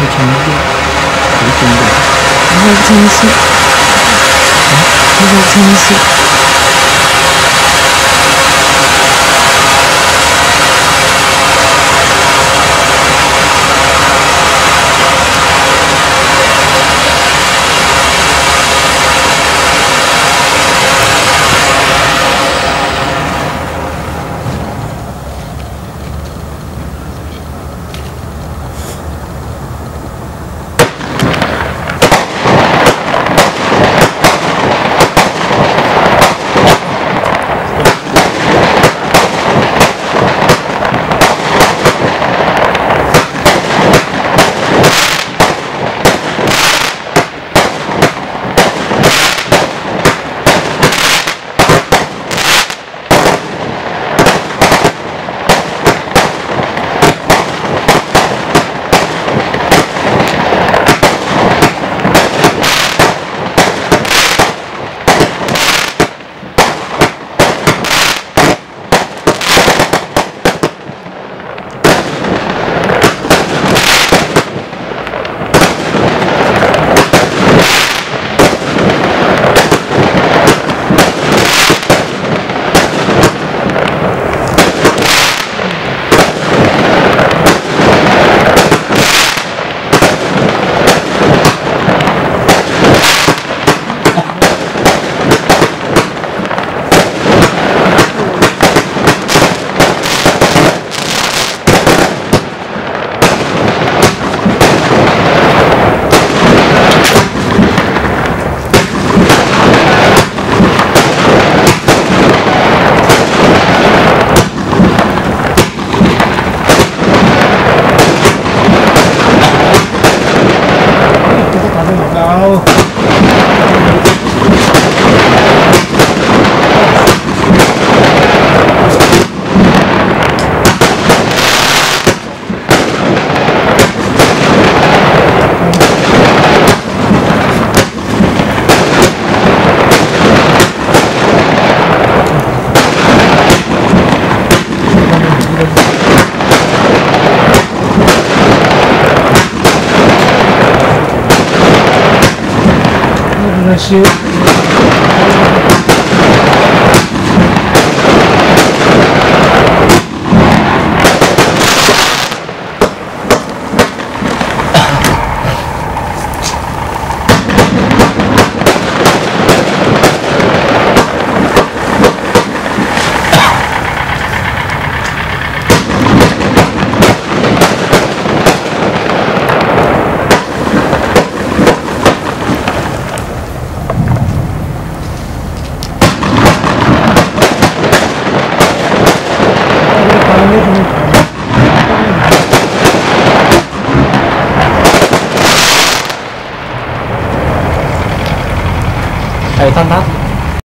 你在清晰，你在清晰。然后 bless you. 还有蛋挞。